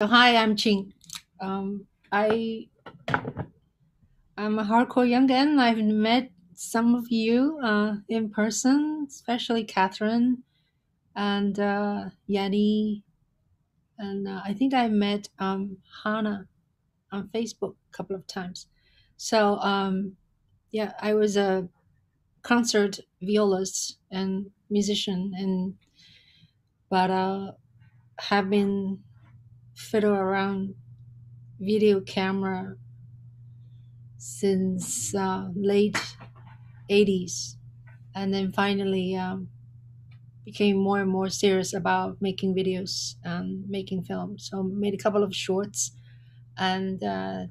So hi, I'm Ching. Um, I I'm a hardcore Yang Gang. I've met some of you uh, in person, especially Catherine and uh, Yanni, and uh, I think I met um, Hannah on Facebook a couple of times. So um, yeah, I was a concert violist and musician, and but uh, have been fiddle around video camera since uh, late 80s and then finally um, became more and more serious about making videos and making films so made a couple of shorts and uh,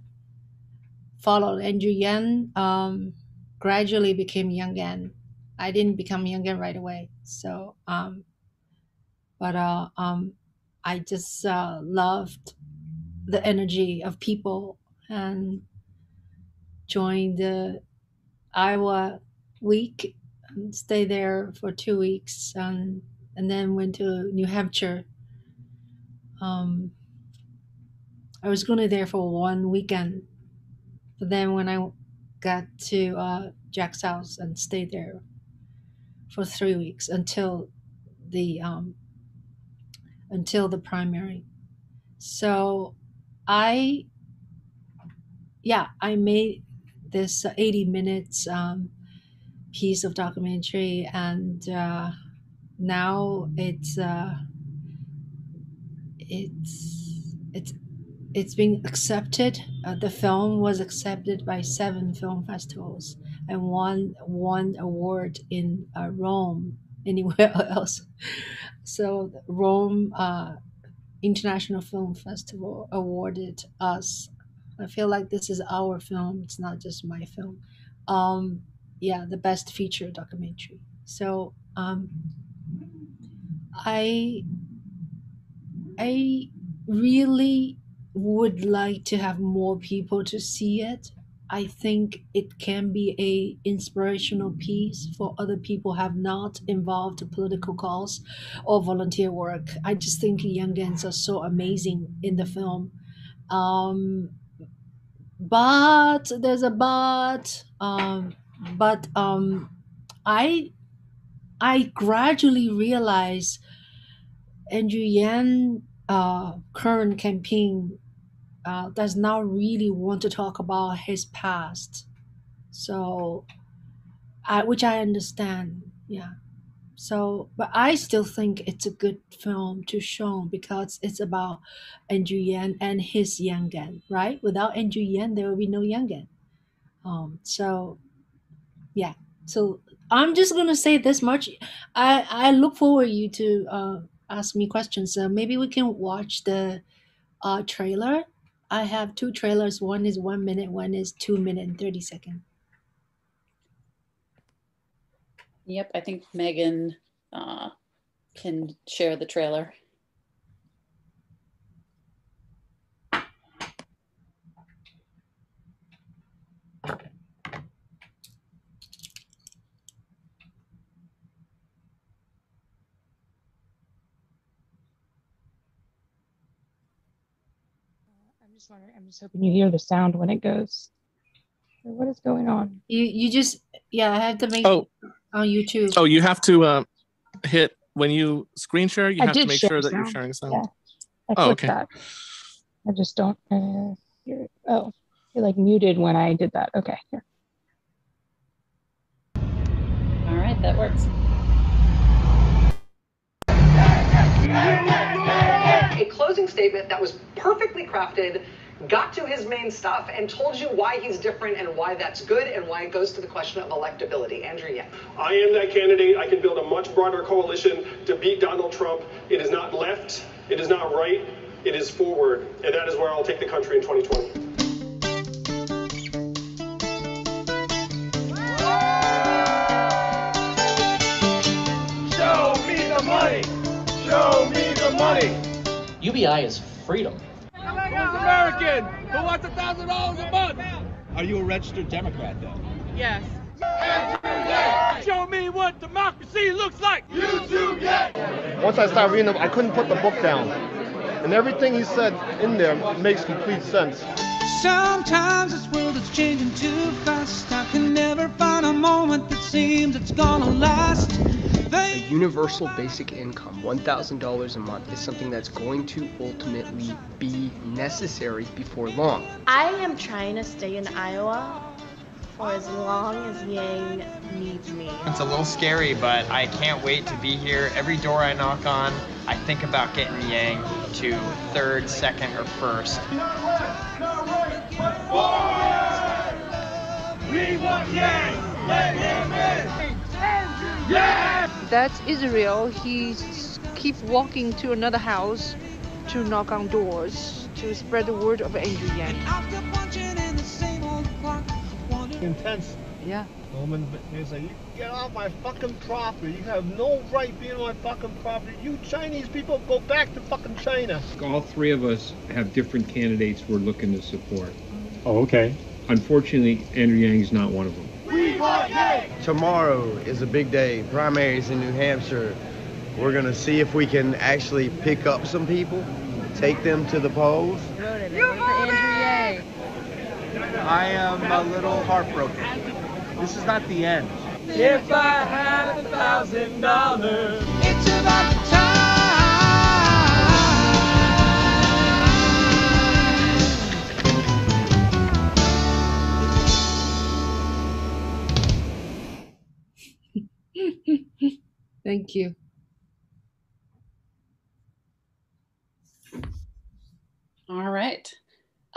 followed andrew yan um, gradually became young yan i didn't become young yan right away so um, but uh, um, i just uh, loved the energy of people and joined the Iowa week and stayed there for two weeks and and then went to New Hampshire. Um, I was going to there for one weekend, but then when I got to uh, Jack's house and stayed there for three weeks until the um, until the primary. So I yeah I made this 80 minutes um, piece of documentary and uh, now it's uh, it's it's it's being accepted uh, the film was accepted by seven film festivals and won one award in uh, rome anywhere else so rome uh, international film festival awarded us I feel like this is our film. It's not just my film. Um, yeah, the best feature documentary. So um, I I really would like to have more people to see it. I think it can be a inspirational piece for other people have not involved political cause or volunteer work. I just think young guns are so amazing in the film. Um, but there's a but um but um i i gradually realize andrew yan uh current campaign uh does not really want to talk about his past so i which i understand yeah so, but I still think it's a good film to show because it's about Andrew Yan and his Yang Gang, right? Without Andrew Yan, there will be no Yang Gang. Um, so, yeah. So I'm just gonna say this much. I I look forward you to uh, ask me questions. Maybe we can watch the uh, trailer. I have two trailers. One is one minute. One is two minute and thirty second. Yep, I think Megan uh, can share the trailer. Just wondering. I'm just hoping you hear the sound when it goes. What is going on? You you just yeah. I have to make Oh, on YouTube. oh, you have to uh, hit when you screen share. You I have to make sure that you're sharing sound. Yeah. I Oh, clicked okay. that. I just don't uh, hear it. Oh, you're like muted when I did that. Okay. Here. All right, that works. A closing statement that was perfectly crafted, got to his main stuff, and told you why he's different and why that's good and why it goes to the question of electability. Andrew Yang. I am that candidate. I can build a much broader coalition to beat Donald Trump. It is not left. It is not right. It is forward. And that is where I'll take the country in 2020. Show me the money! Show me the money! UBI is freedom. Who's American? Who wants a thousand dollars a month? Are you a registered Democrat though? Yes. Show me what democracy looks like. You too get. Once I started reading them, I couldn't put the book down. And everything he said in there makes complete sense. Sometimes this world is changing too fast. I can never find a moment that seems it's gonna last. A universal basic income, $1,000 a month, is something that's going to ultimately be necessary before long. I am trying to stay in Iowa for as long as Yang needs me. It's a little scary, but I can't wait to be here. Every door I knock on, I think about getting Yang to third, second, or first. We want Yang! Let him! That's Israel. He's keep walking to another house to knock on doors to spread the word of Andrew Yang. Intense. Yeah. Woman is like, you get off my fucking property. You have no right being on my fucking property. You Chinese people go back to fucking China. All three of us have different candidates we're looking to support. Oh, okay. Unfortunately, Andrew Yang is not one of them. We want Yang! Tomorrow is a big day. Primaries in New Hampshire. We're gonna see if we can actually pick up some people, take them to the polls. Voted. I voted for Andrew Yang. I am a little heartbroken. This is not the end. If I had a thousand dollars, it's about time. Thank you. All right.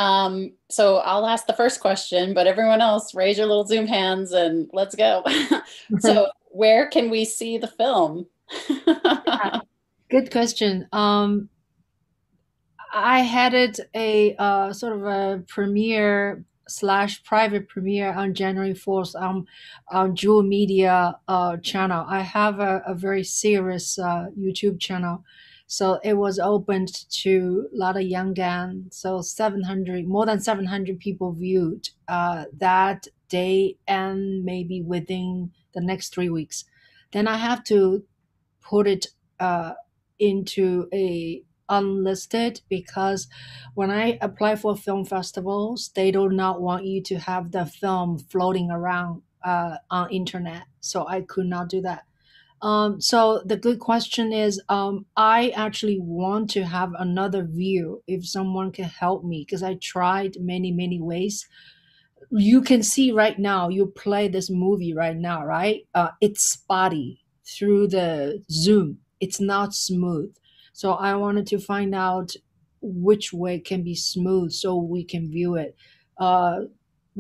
Um, so I'll ask the first question, but everyone else raise your little Zoom hands and let's go. so where can we see the film? Good question. Um, I had it a uh, sort of a premiere slash private premiere on January 4th on, on Juhl Media uh, channel. I have a, a very serious uh, YouTube channel. So it was opened to a lot of Yang Gang. So 700, more than 700 people viewed uh, that day and maybe within the next three weeks. Then I have to put it uh, into a unlisted because when I apply for film festivals, they do not want you to have the film floating around uh, on internet. So I could not do that. Um, so the good question is, um, I actually want to have another view if someone can help me because I tried many many ways. You can see right now, you play this movie right now, right? Uh, it's spotty through the Zoom. It's not smooth. So I wanted to find out which way can be smooth so we can view it. Uh,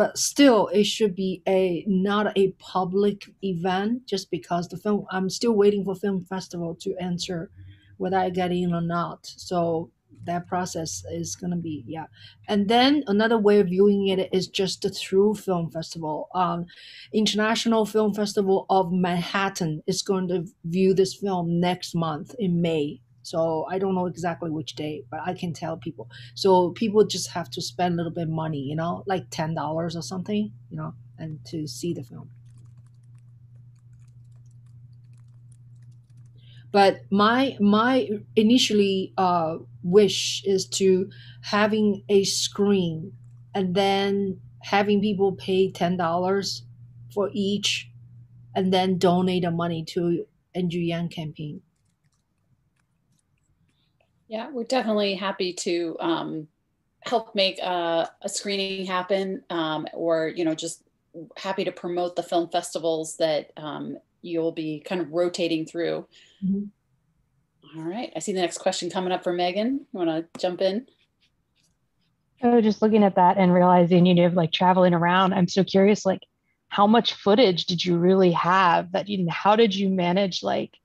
but still, it should be a not a public event just because the film. I'm still waiting for film festival to answer whether I get in or not. So that process is gonna be yeah. And then another way of viewing it is just through film festival. Um, International Film Festival of Manhattan is going to view this film next month in May. So I don't know exactly which day, but I can tell people. So people just have to spend a little bit money, you know, like ten dollars or something, you know, and to see the film. But my my initially uh, wish is to having a screen and then having people pay ten dollars for each, and then donate the money to Yang campaign. Yeah, we're definitely happy to um, help make a, a screening happen, um, or you know, just happy to promote the film festivals that um, you'll be kind of rotating through. Mm-hmm. All right, I see the next question coming up for Megan. You want to jump in? Oh, just looking at that and realizing you know like traveling around, I'm so curious. Like, how much footage did you really have? That you how did you manage like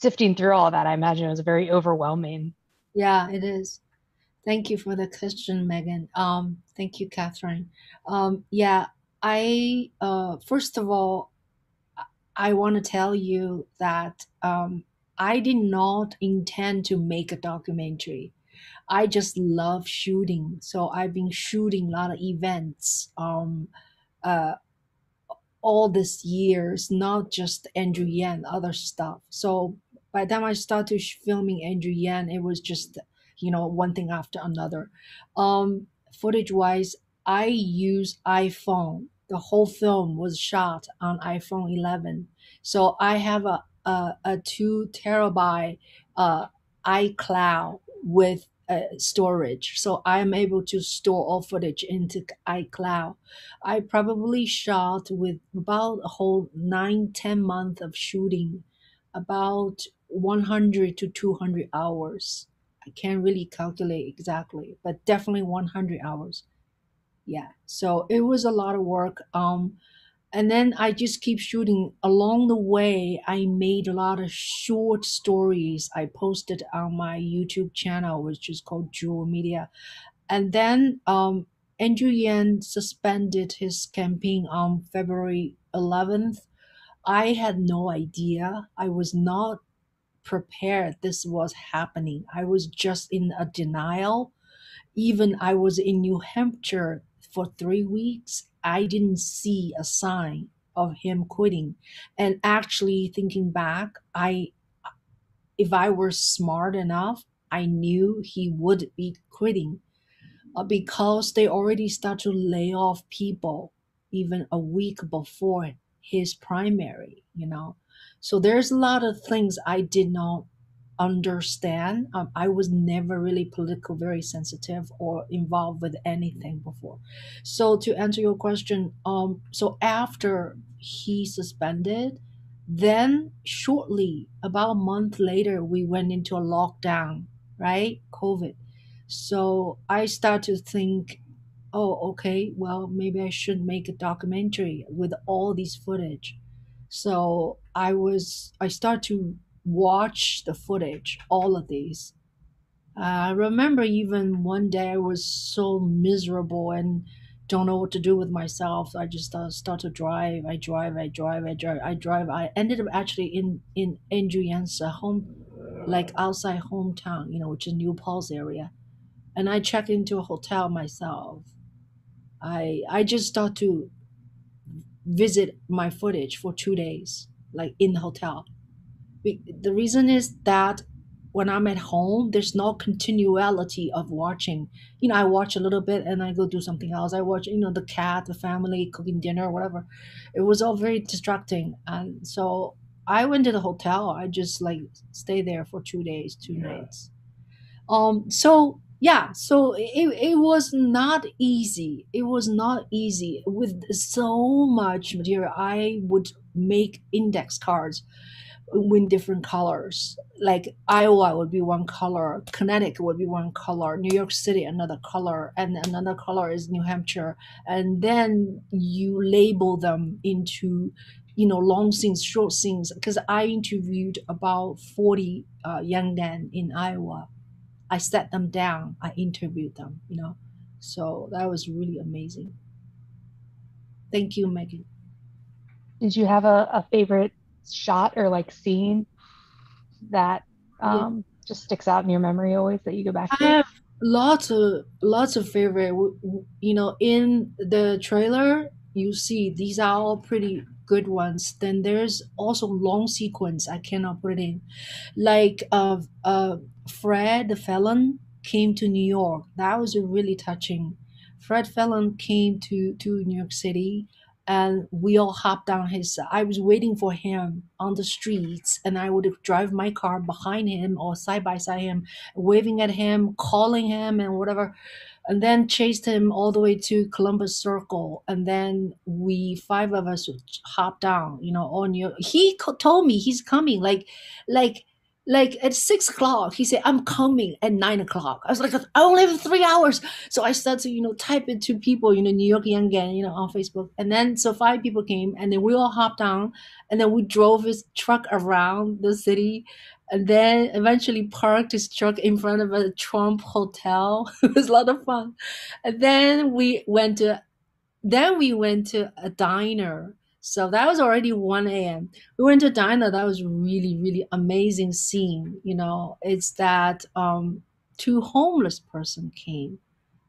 sifting through all that? I imagine it was very overwhelming. Yeah, it is. Thank you for the question, Megan. Um, thank you, Catherine. Um, yeah, I uh, first of all, I want to tell you that um, I did not intend to make a documentary. I just love shooting, so I've been shooting a lot of events. Um, uh, all these years, not just Andrew Yang, other stuff. So by the time I started filming Andrew Yang, it was just you know, one thing after another. Um, footage wise, I use iPhone. The whole film was shot on iPhone 11. So I have a, a, a two terabyte uh, iCloud with uh, storage. So I am able to store all footage into iCloud. I probably shot with about a whole nine, 10 months of shooting, about 100 to 200 hours. I can't really calculate exactly, but definitely 100 hours. Yeah. So it was a lot of work. Um, and then I just keep shooting. Along the way, I made a lot of short stories I posted on my YouTube channel, which is called Juhl Media. And then um, Andrew Yang suspended his campaign on February 11th. I had no idea. I was not prepared this was happening. I was just in a denial. Even I was in New Hampshire for three weeks, I didn't see a sign of him quitting. And actually, thinking back, I, if I were smart enough, I knew he would be quitting uh, because they already start to lay off people even a week before his primary, you know. So there's a lot of things I did not understand. Um, I was never really political, very sensitive or involved with anything before. So to answer your question, um, so after he suspended, then shortly, about a month later, we went into a lockdown, right? COVID. So I start to think, oh, okay, well, maybe I should make a documentary with all these footage. So I was, I start to watch the footage, all of these. Uh, I remember even one day I was so miserable and don't know what to do with myself. I just uh, start to drive. I drive. I drive. I drive. I drive. I ended up actually in in Andrew Yang's home, like outside hometown, you know, which is New Paltz area, and I check into a hotel myself. I I just start to visit my footage for two days, like in the hotel the reason is that when I'm at home, there's no continuality of watching. You know, I watch a little bit and I go do something else. I watch, you know, the cat, the family cooking dinner, whatever. It was all very distracting. And so I went to the hotel. I just like stay there for two days, two yeah. nights. Um, so yeah, so it, it was not easy. It was not easy with so much material. I would make index cards in different colors. Like Iowa would be one color, Connecticut would be one color, New York City another color, and another color is New Hampshire. And then you label them into, you know, long scenes, short scenes. Because I interviewed about forty uh, young men in Iowa. I sat them down. I interviewed them. You know, so that was really amazing. Thank you, Megan. Did you have a, a favorite shot or like scene that um, yeah. just sticks out in your memory always that you go back to? I have lots of lots of favorite. You know, in the trailer, you see these are all pretty good ones. Then there's also long sequence. I cannot put in, like uh, uh, Fred the felon came to New York. That was really touching. Fred Felon came to to New York City and we all hopped down his i was waiting for him on the streets and i would drive my car behind him or side by side him waving at him calling him and whatever and then chased him all the way to columbus circle and then we five of us hopped down you know on your he told me he's coming like like like at six o'clock, he said, I'm coming at nine o'clock. I was like, I only have three hours. So I started to, you know, type it to people, you know, New York Yang Gang, you know, on Facebook. And then so five people came and then we all hopped down and then we drove his truck around the city and then eventually parked his truck in front of a Trump hotel. it was a lot of fun. And then we went to then we went to a diner so that was already 1 a.m. We went to diner. That was really, really amazing scene. You know, it's that um, two homeless person came.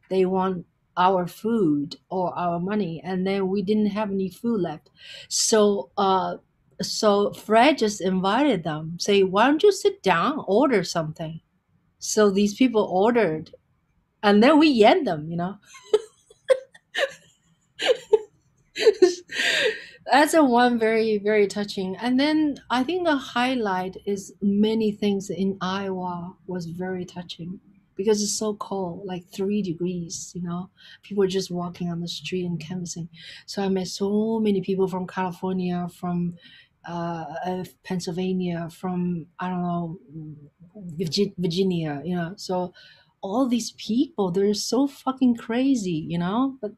They want our food or our money, and then we didn't have any food left. So, uh, so Fred just invited them. Say, why don't you sit down, order something? So these people ordered, and then we yan them, you know. That's a one very very touching. And then I think the highlight is many things in Iowa was very touching because it's so cold, like three degrees. You know, people are just walking on the street and canvassing. So I met so many people from California, from uh, Pennsylvania, from I don't know Virginia. You know, so all these people they're so fucking crazy. You know, but.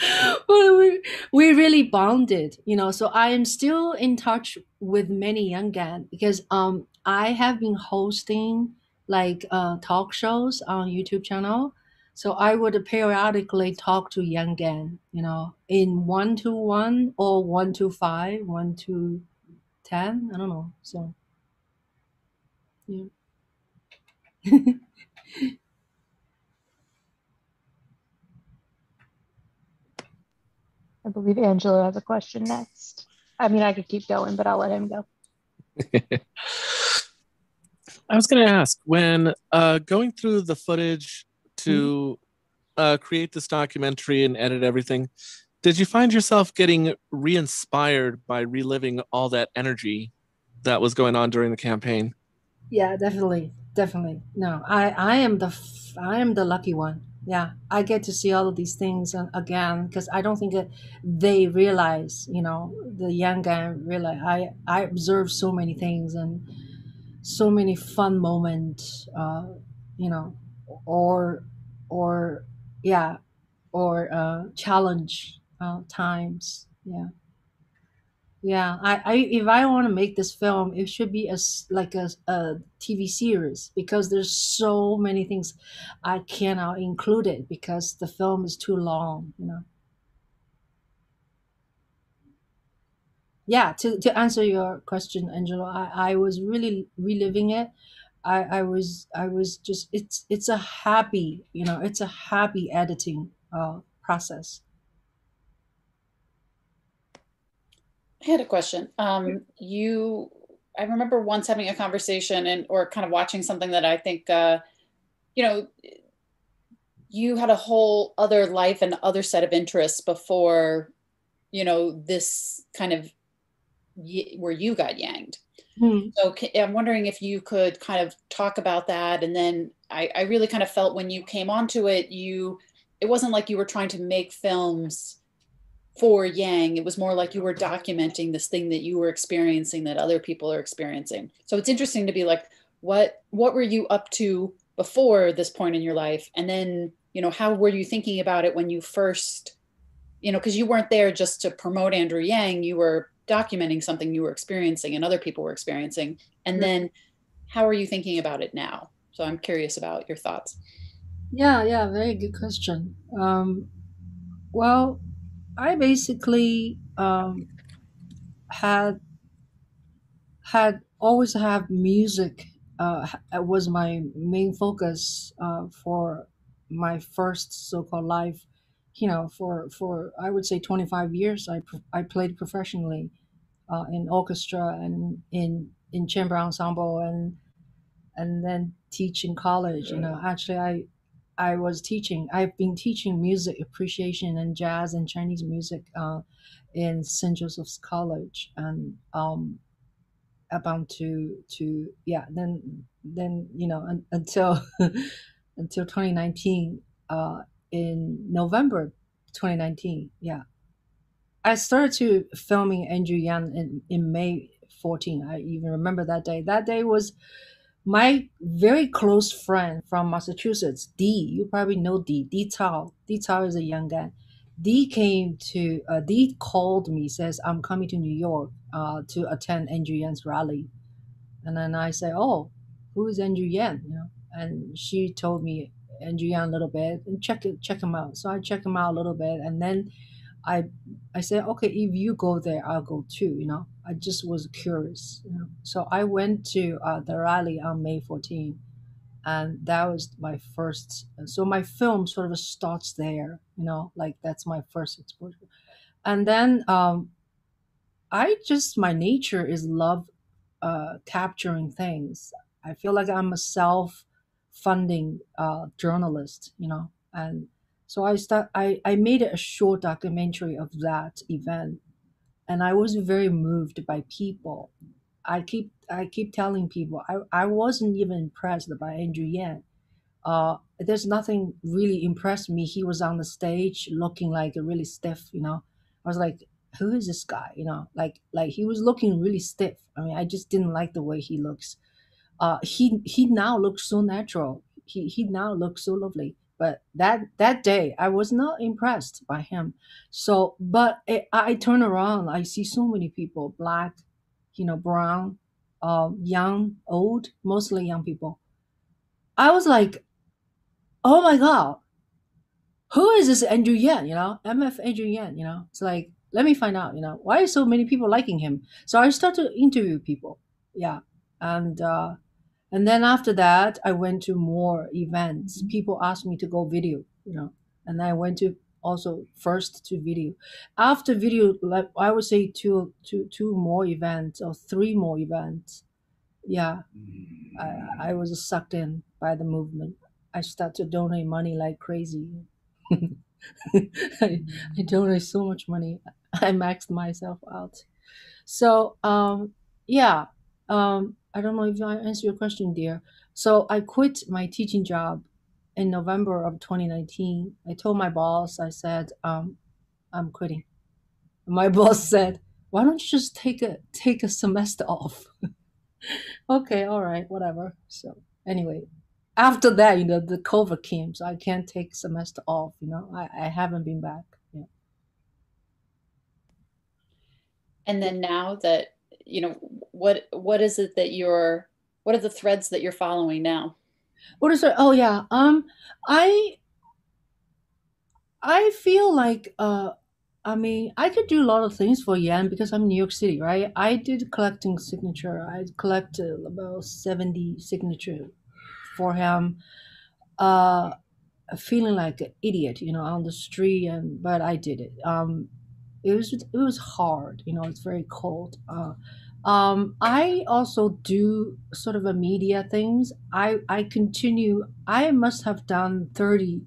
well, we, we really bonded, you know. So I am still in touch with many Yang Gang because um I have been hosting like uh, talk shows on YouTube channel. So I would periodically talk to Yang Gang, you know, in one to one or one to five, one to ten. I don't know. So yeah. I believe Angelo has a question next. I mean, I could keep going, but I'll let him go. I was going to ask when uh, going through the footage to uh, create this documentary and edit everything, did you find yourself getting re inspired by reliving all that energy that was going on during the campaign? Yeah, definitely, definitely. No, I I am the f- I am the lucky one. Yeah, I get to see all of these things again because I don't think that they realize, you know, the young guy realize. I I observe so many things and so many fun moments, uh, you know, or or yeah, or uh, challenge uh, times. Yeah. Yeah, I, I if I want to make this film, it should be a s- like a, a TV series because there's so many things I cannot include it because the film is too long, you know. Yeah, to, to answer your question, Angelo, I, I was really reliving it. I, I was I was just it's it's a happy, you know, it's a happy editing uh process. I had a question. Um, you, I remember once having a conversation and or kind of watching something that I think, uh, you know, you had a whole other life and other set of interests before, you know, this kind of y- where you got yanged. Hmm. So I'm wondering if you could kind of talk about that. And then I, I really kind of felt when you came onto it, you, it wasn't like you were trying to make films for Yang. It was more like you were documenting this thing that you were experiencing that other people are experiencing. So it's interesting to be like, what what were you up to before this point in your life? And then, you know, how were you thinking about it when you first, you know, because you weren't there just to promote Andrew Yang, you were documenting something you were experiencing and other people were experiencing. And then how are you thinking about it now? So I'm curious about your thoughts. Yeah, yeah, very good question. Um, well, I basically um, had had always have music uh, was my main focus uh, for my first so-called life. You know, for for I would say 25 years, I I played professionally uh, in orchestra and in in chamber ensemble and and then teach in college. You know, actually, I I was teaching. I've been teaching music appreciation and jazz and Chinese music uh, in St. Joseph's College, and um, about to to yeah. Then then you know un, until until 2019 uh, in November 2019. Yeah, I started to filming Andrew Yang in, in May 14. I even remember that day. That day was my very close friend from Massachusetts, D. You probably know D. D. Tao. D. Tao is a young guy. D came to, uh, Dee called me, says, I'm coming to New York uh, to attend Andrew Yang's rally. And then I say, oh, who is Andrew Yang? You know, and she told me Andrew Yang a little bit and check it, check him out. So I check him out a little bit, and then I I said, okay, if you go there, I'll go too. You know, I just was curious. You know, so I went to uh, the rally on May 14, and that was my first. So my film sort of starts there. You know, like that's my first exposure, and then um, I just my nature is love uh, capturing things. I feel like I'm a self-funding uh, journalist, you know, and so I start. I I made a short documentary of that event, and I was very moved by people. I keep I keep telling people I, I wasn't even impressed by Andrew Yang. Uh, there's nothing really impressed me. He was on the stage looking like a really stiff, you know. I was like, who is this guy? You know, like like he was looking really stiff. I mean, I just didn't like the way he looks. Uh, he he now looks so natural. He he now looks so lovely. But that that day, I was not impressed by him. So, but it, I turn around, I see so many people, black, you know, brown, uh, young, old, mostly young people. I was like, oh my god, who is this Andrew Yang? You know, MF Andrew Yang. You know, it's like let me find out. You know, why so many people liking him? So I start to interview people. Yeah, and uh, and then after that, I went to more events. People asked me to go video. You know, and I went to also first to video. After video, like I would say two two two more events or three more events. Yeah, I I was sucked in by the movement. I started to donate money like crazy. I, I donate so much money. I maxed myself out. So um yeah, um I don't know if I answer your question, dear. So I quit my teaching job in November of 2019. I told my boss, I said, um, I'm quitting. My boss said, why don't you just take a take a semester off? okay, all right, whatever. So anyway, after that, you know, the COVID came, so I can't take semester off. You know, I, I haven't been back. Yeah. And then now that you know, what what is it that you're? What are the threads that you're following now? What is it? Oh yeah. Um, I I feel like uh, I mean, I could do a lot of things for Yan because I'm in New York City, right? I did collecting signature. I collected about seventy signature for him. Uh, feeling like an idiot, you know, on the street, and but I did it. Um, it was it was hard, you know. It's very cold. Uh, um, I also do sort of a media things. I I continue. I must have done thirty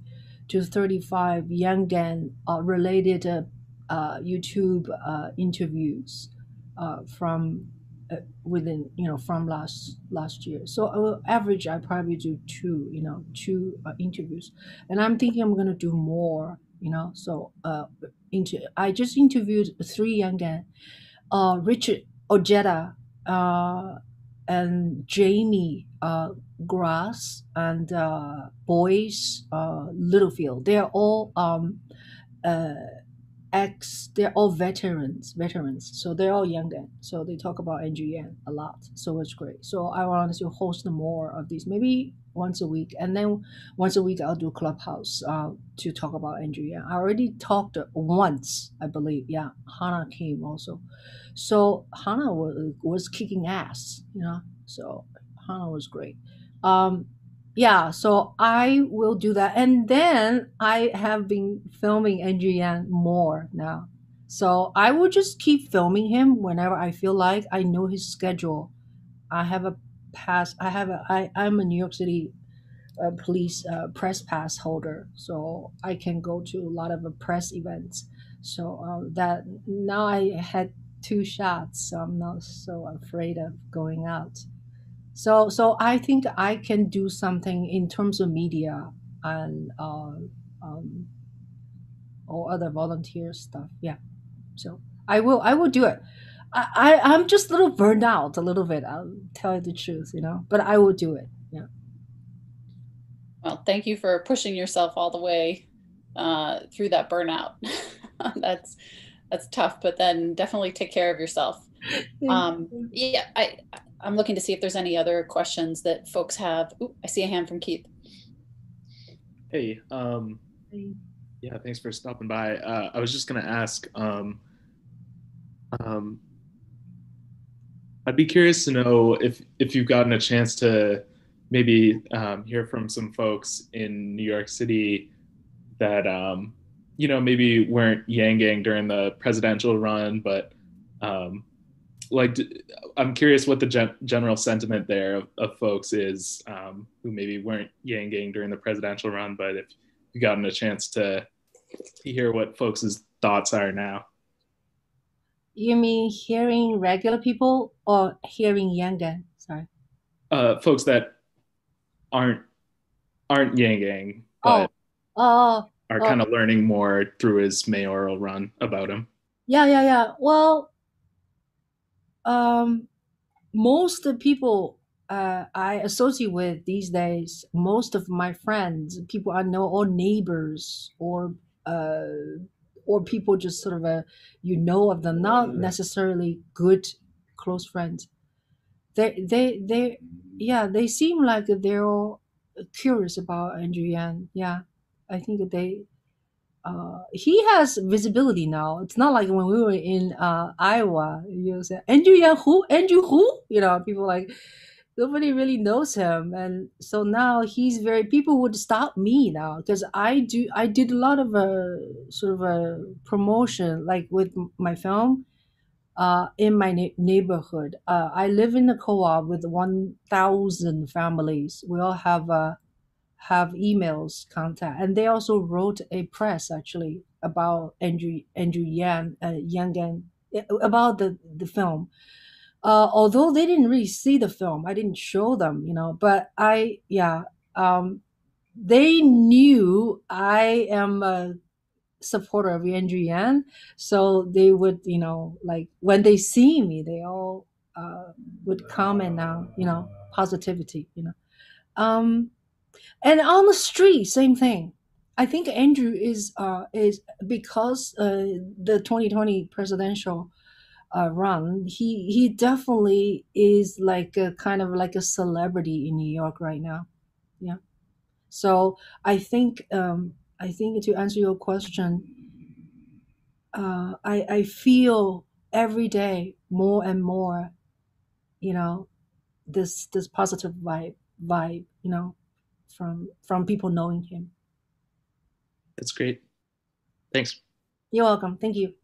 to thirty five Yang Gang uh, related uh, uh, YouTube uh, interviews uh, from uh, within you know from last last year. So average, I probably do two you know two interviews, and I'm thinking I'm gonna do more. You know, so uh, into I just interviewed three Yang Gang. Uh, Richard Ojeda, uh, and Jamie uh, Grass and uh, Boyce Littlefield. They're all um, ex. They're all veterans. Veterans. So they're all Yang Gang. So they talk about Yang a lot. So it's great. So I want to host more of these. Maybe once a week, and then once a week I'll do a clubhouse uh, to talk about Andrew Yang. I already talked once, I believe. Yeah, Hannah came also. So Hannah was, was kicking ass, you know. So Hannah was great. Um, yeah, so I will do that, and then I have been filming Andrew Yang more now. So I will just keep filming him whenever I feel like. I know his schedule. I have a pass. I have a. I I'm a New York City uh, police uh, press pass holder, so I can go to a lot of uh, press events. So uh, that now I had two shots, so I'm not so afraid of going out. So so I think I can do something in terms of media and uh, um, or other volunteer stuff. Yeah. So I will I will do it. I, I I'm just a little burned out a little bit. I'll tell you the truth, you know. But I will do it. Yeah. Well, thank you for pushing yourself all the way uh, through that burnout. that's that's tough, but then definitely take care of yourself. Um, yeah, I I'm looking to see if there's any other questions that folks have. Ooh, I see a hand from Keith. Hey, um, yeah, thanks for stopping by. Uh, I was just gonna ask. Um, um, I'd be curious to know if if you've gotten a chance to maybe um, hear from some folks in New York City that um, you know maybe weren't Yang Gang during the presidential run, but um, like I'm curious what the gen- general sentiment there of, of folks is um, who maybe weren't Yang Gang during the presidential run, but if you've gotten a chance to hear what folks' thoughts are now. You mean hearing regular people or hearing Yang Gang? Sorry. Uh, folks that aren't aren't Yang Gang, but Oh, are oh. kind of learning more through his mayoral run about him. Yeah, yeah, yeah. Well, um, most of the people uh, I associate with these days, most of my friends, people I know, or neighbors, or uh, or people just sort of a you know of them, not necessarily good close friends. They they they yeah, they seem like they're all curious about Andrew Yang. Yeah, I think they uh, he has visibility now. It's not like when we were in uh, Iowa, you know, say Andrew Yang who? Andrew who? You know, people like nobody really knows him, and so now he's very. People would stop me now because I do. I did a lot of a sort of a promotion, like with my film, uh, in my na- neighborhood. Uh, I live in a co-op with one thousand families. We all have uh, have emails contact, and they also wrote a press actually about Andrew Andrew yan uh, Yang about the the film. Uh, although they didn't really see the film, I didn't show them, you know. But I, yeah, um, they knew I am a supporter of Andrew Yang, so they would, you know, like when they see me, they all uh, would comment on, you know, positivity, you know. Um, and on the street, same thing. I think Andrew is uh, is because uh, the 2020 presidential uh, run, he he definitely is like a kind of like a celebrity in New York right now. Yeah. So I think um, I think to answer your question, uh, I I feel every day more and more, you know, this this positive vibe vibe, you know, from from people knowing him. That's great. Thanks. You're welcome. Thank you.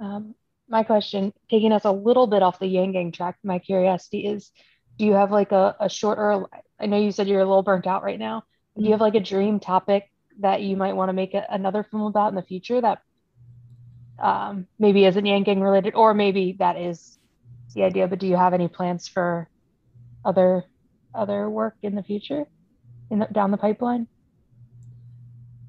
Um, my question, taking us a little bit off the Yang Gang track, my curiosity is, do you have like a, a shorter, I know you said you're a little burnt out right now. Do you have like a dream topic that you might want to make a, another film about in the future that um, maybe isn't Yang Gang related, or maybe that is the idea, but do you have any plans for other other work in the future, in the, down the pipeline?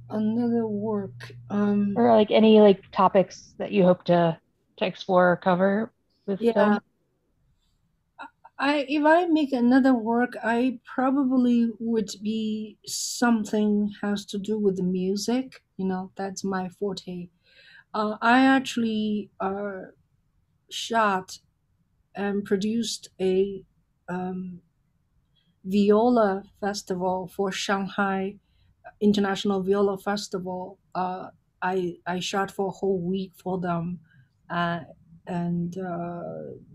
Another work, um, or like any like topics that you hope to to explore or cover with yeah. film? I if I make another work, I probably would be something has to do with the music. You know, that's my forte. Uh, I actually uh, shot and produced a um, viola festival for Shanghai International Viola Festival. Uh, I I shot for a whole week for them, uh, and uh,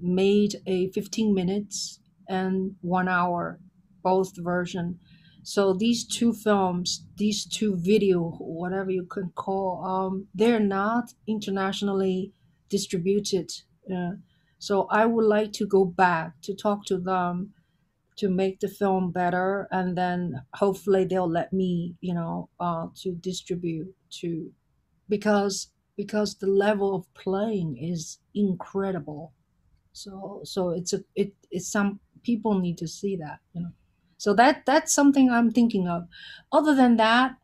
made a 15 minutes and one hour, both version. So these two films, these two video, whatever you can call, um, they're not internationally distributed. Uh, so I would like to go back to talk to them to make the film better and then hopefully they'll let me you know uh, to distribute to because because the level of playing is incredible. So so it's a it it's some people need to see that you know. So that that's something i'm thinking of. Other than that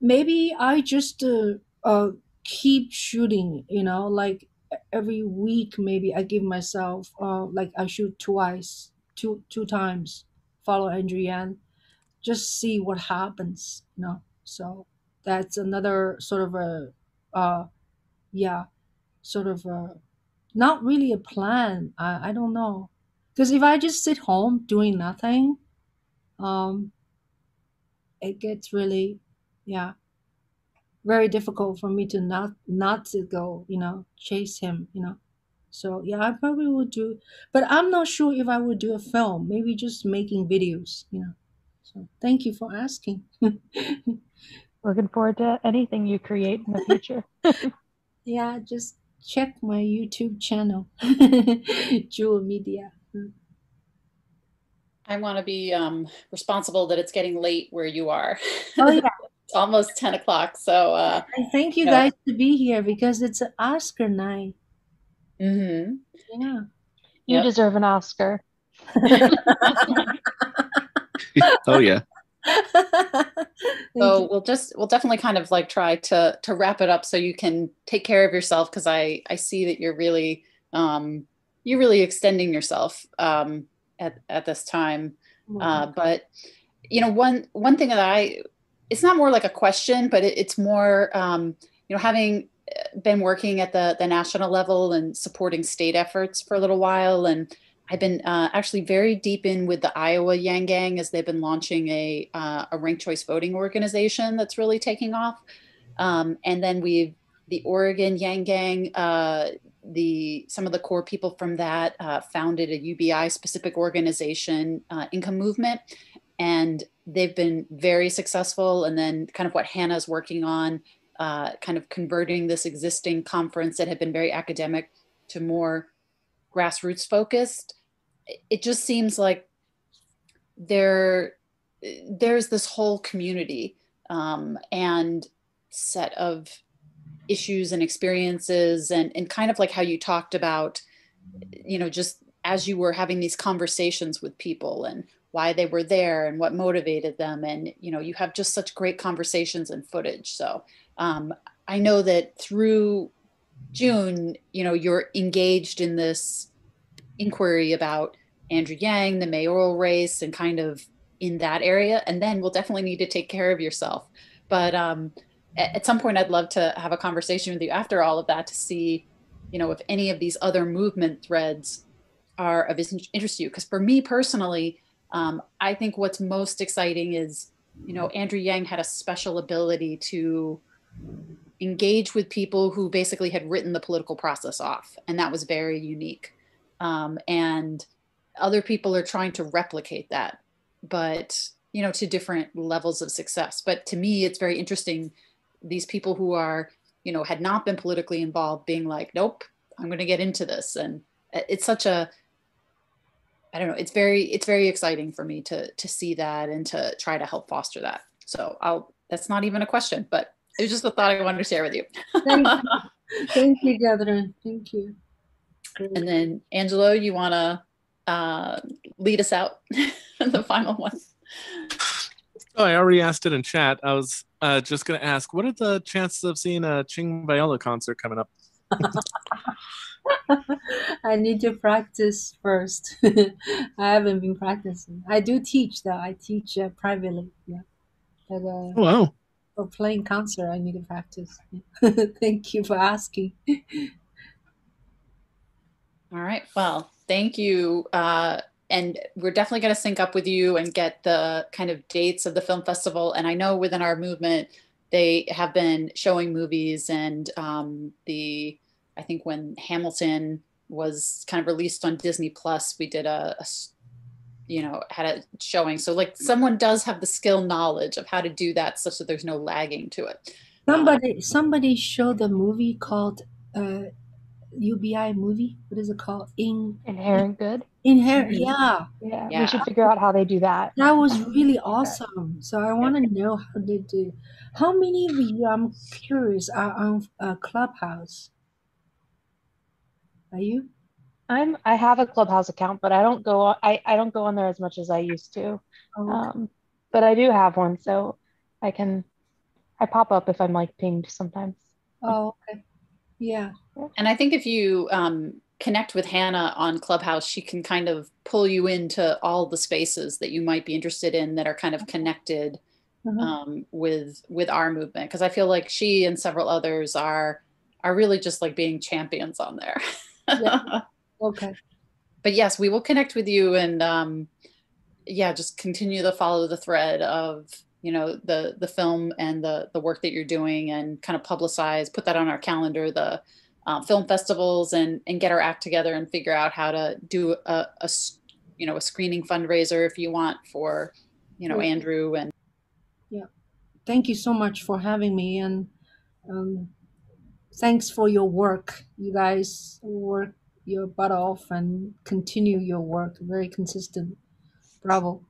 maybe i just uh, uh keep shooting you know like every week maybe i give myself uh like i shoot twice two two times follow yan just see what happens you know? So that's another sort of a uh yeah sort of a not really a plan i, I don't know. Because if i just sit home doing nothing um it gets really yeah very difficult for me to not not to go you know chase him you know so yeah i probably would do but i'm not sure if i would do a film maybe just making videos you know so thank you for asking Looking forward to anything you create in the future. yeah just check my YouTube channel, Juhl Media. I want to be um, responsible that it's getting late where you are. Oh yeah. it's almost 10 o'clock. So uh, I thank you Yeah. guys to be here because it's an Oscar night. Mm-hmm. Yeah. You Yep. deserve an Oscar. oh yeah. so we'll just we'll definitely kind of like try to to wrap it up so you can take care of yourself because I I see that you're really um you're really extending yourself um at at this time uh but you know one one thing that I it's not more like a question but it, it's more um you know having been working at the the national level and supporting state efforts for a little while and I've been uh, actually very deep in with the Iowa Yang Gang as they've been launching a uh, a ranked choice voting organization that's really taking off. Um, and then we've the Oregon Yang Gang. Uh, the some of the core people from that uh, founded a UBI specific organization, uh, Income Movement, and they've been very successful. And then kind of what Hannah's working on, uh, kind of converting this existing conference that had been very academic to more grassroots focused. It just seems like there there's this whole community um, and set of issues and experiences and and kind of like how you talked about you know just as you were having these conversations with people and why they were there and what motivated them. And you know you have just such great conversations and footage. So um, i know that through june you know you're engaged in this inquiry about Andrew Yang, the mayoral race, and kind of in that area. And then we'll definitely need to take care of yourself. But um, at, at some point, I'd love to have a conversation with you after all of that to see, you know, if any of these other movement threads are of interest to you. Because for me personally, um, I think what's most exciting is, you know, Andrew Yang had a special ability to engage with people who basically had written the political process off. And that was very unique. Um, and other people are trying to replicate that but you know to different levels of success but to me it's very interesting these people who are you know had not been politically involved being like nope i'm going to get into this and it's such a i don't know it's very it's very exciting for me to to see that and to try to help foster that so i'll that's not even a question but it was just a thought i wanted to share with you Thank you, Thank you Catherine. Thank you. and then angelo you want to uh, lead us out the final one Oh, I already asked it in chat. I was uh, just going to ask, what are the chances of seeing a Ching Viola concert coming up? I need to practice first. I haven't been practicing. I do teach though. I teach uh, privately. Yeah. But, uh, Oh, wow. For playing concert, I need to practice. Thank you for asking. All right. Well, thank you. Uh, and we're definitely going to sync up with you and get the kind of dates of the film festival. And I know within our movement, they have been showing movies and um, the, I think when Hamilton was kind of released on Disney Plus, we did a, a you know, had a showing. So like someone does have the skill knowledge of how to do that such that there's no lagging to it. Somebody, somebody showed a movie called uh, UBI movie. What is it called? In Inherent Good. Inherent. Yeah. Yeah, Yeah. we should figure out how they do that. That was really awesome. So I want to know how they do. How many of you? I'm curious. Are on uh, Clubhouse? Are you? I'm I have a Clubhouse account, but I don't go on, I, I don't go on there as much as I used to. Oh, okay. Um, but I do have one, so I can I pop up if I'm like pinged sometimes. Oh, okay. Yeah. And I think if you um, connect with Hannah on Clubhouse, she can kind of pull you into all the spaces that you might be interested in that are kind of connected Mhm. um, with with our movement. Because I feel like she and several others are are really just like being champions on there. Yeah. Okay. but yes, we will connect with you and um, yeah, just continue to follow the thread of you know the the film and the the work that you're doing and kind of publicize, put that on our calendar, the uh, film festivals and and get our act together and figure out how to do a, a you know a screening fundraiser if you want for you know. Andrew and Yeah. Thank you so much for having me. And um, thanks for your work. You guys work your butt off and continue your work. Very consistent. Bravo.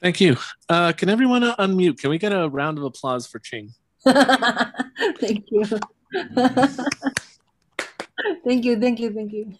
Thank you. Uh, can everyone unmute? Can we get a round of applause for Ching? thank you. thank you. Thank you. Thank you.